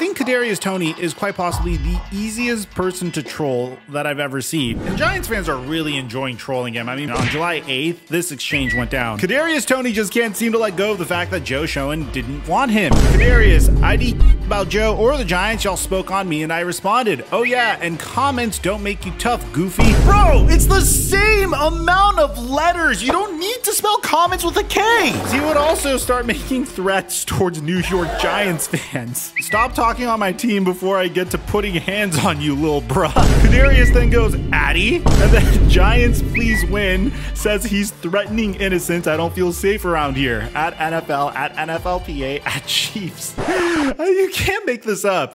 think Kadarius Toney is quite possibly the easiest person to troll that I've ever seen. And Giants fans are really enjoying trolling him. I mean, on July 8th, this exchange went down. Kadarius Toney just can't seem to let go of the fact that Joe Schoen didn't want him. Kadarius, ID about Joe or the Giants, y'all spoke on me and I responded. Oh yeah, and comments don't make you tough, goofy. Bro, it's the same amount of letters. You don't need to spell comments with a K. He would also start making threats towards New York Giants fans. Stop talking on my team before I get to putting hands on you, little bruh. Kadarius then goes, Addy, and then Giants please win says he's threatening innocence. I don't feel safe around here. At NFL, at NFLPA, at Chiefs. Are you can't make this up.